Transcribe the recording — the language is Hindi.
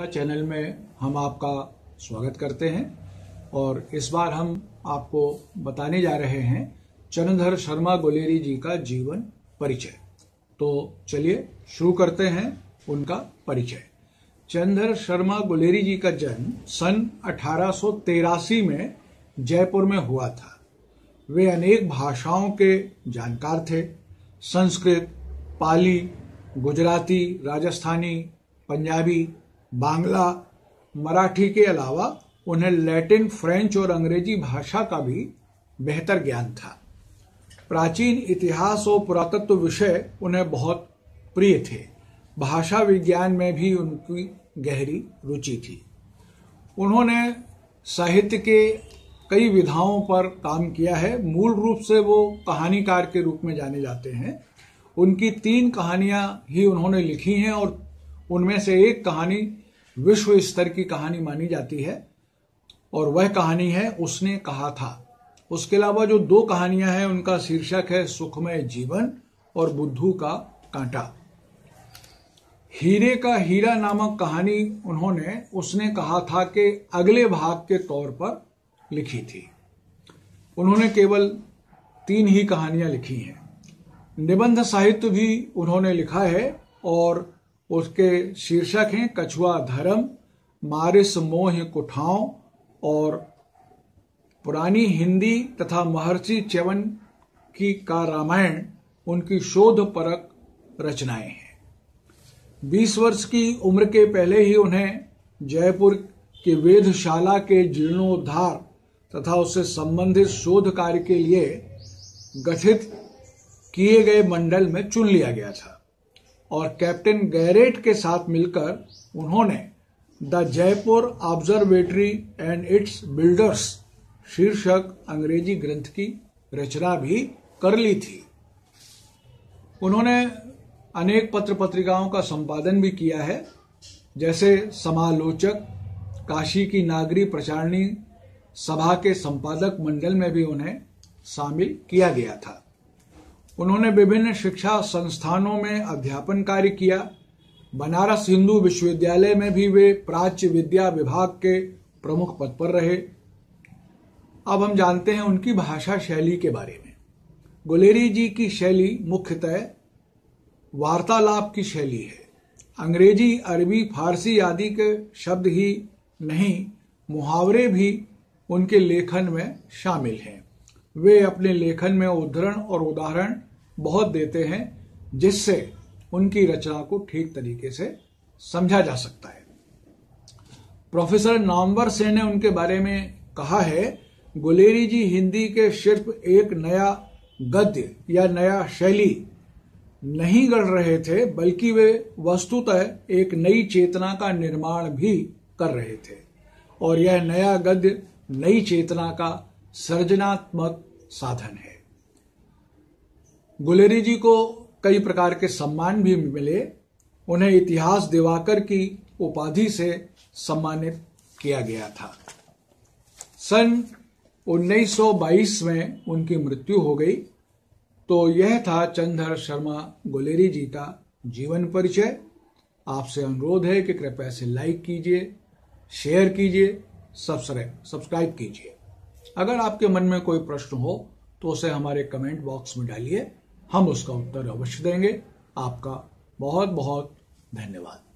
चैनल में हम आपका स्वागत करते हैं और इस बार हम आपको बताने जा रहे हैं चरणधर शर्मा गोलेरी जी का जीवन परिचय। तो चलिए शुरू करते हैं उनका परिचय। चंद्र शर्मा गुलेरी जी का जन्म सन अठारह में जयपुर में हुआ था। वे अनेक भाषाओं के जानकार थे। संस्कृत, पाली, गुजराती, राजस्थानी, पंजाबी बांग्ला, मराठी के अलावा उन्हें लैटिन, फ्रेंच और अंग्रेज़ी भाषा का भी बेहतर ज्ञान था। प्राचीन इतिहास और पुरातत्व विषय उन्हें बहुत प्रिय थे। भाषा विज्ञान में भी उनकी गहरी रुचि थी। उन्होंने साहित्य के कई विधाओं पर काम किया है। मूल रूप से वो कहानीकार के रूप में जाने जाते हैं। उनकी तीन कहानियाँ ही उन्होंने लिखी हैं और उनमें से एक कहानी विश्व स्तर की कहानी मानी जाती है और वह कहानी है उसने कहा था। उसके अलावा जो दो कहानियाँ हैं, उनका शीर्षक है सुखमय जीवन और बुद्धू का कांटा। हीरे का हीरा नामक कहानी उन्होंने, उसने कहा था कि अगले भाग के तौर पर लिखी थी। उन्होंने केवल तीन ही कहानियाँ लिखी हैं। निबंध साहित्य भी उन्होंने लिखा है और उसके शीर्षक हैं, कछुआ धर्म, मारिस मोह कुठाओं और पुरानी हिंदी तथा महर्षि च्यवन की का रामायण, उनकी शोध परक रचनाएँ हैं। 20 वर्ष की उम्र के पहले ही उन्हें जयपुर के वेधशाला के जीर्णोद्धार तथा उससे संबंधित शोध कार्य के लिए गठित किए गए मंडल में चुन लिया गया था। और कैप्टन गैरेट के साथ मिलकर उन्होंने the Jaipur observatory and its builders शीर्षक अंग्रेज़ी ग्रंथ की रचना भी कर ली थी। उन्होंने अनेक पत्र पत्रिकाओं का संपादन भी किया है, जैसे समालोचक काशी की नागरी प्रचारणी सभा के संपादक मंडल में भी उन्हें शामिल किया गया था। उन्होंने विभिन्न शिक्षा संस्थानों में अध्यापन कार्य किया। बनारस हिंदू विश्वविद्यालय में भी वे प्राच्य विद्या विभाग के प्रमुख पद पर रहे। अब हम जानते हैं उनकी भाषा शैली के बारे में। गुलेरी जी की शैली मुख्यतः वार्तालाप की शैली है। अंग्रेज़ी, अरबी, फारसी आदि के शब्द ही नहीं, मुहावरे भी उनके लेखन में शामिल हैं। वे अपने लेखन में उद्धरण और उदाहरण बहुत देते हैं, जिससे उनकी रचना को ठीक तरीके से समझा जा सकता है। प्रोफेसर नामवर से ने उनके बारे में कहा है, गुलेरी जी हिंदी के सिर्फ़ एक नया गद्य या नया शैली नहीं गढ़ रहे थे, बल्कि वे वस्तुतः एक नई चेतना का निर्माण भी कर रहे थे, और यह नया गद्य नई चेतना का सर्जनात्मक साधन है। गुलेरी जी को कई प्रकार के सम्मान भी मिले। उन्हें इतिहास दिवाकर की उपाधि से सम्मानित किया गया था। सन 1922 में उनकी मृत्यु हो गई। तो यह था चंद्र शर्मा गुलेरी जी का जीवन परिचय। आपसे अनुरोध है कि कृपया से लाइक कीजिए शेयर कीजिए सब्सक्राइब सब्सक्राइब कीजिए। अगर आपके मन में कोई प्रश्न हो तो उसे हमारे कमेंट बॉक्स में डालिए। हम उसका उत्तर अवश्य देंगे। आपका बहुत बहुत धन्यवाद।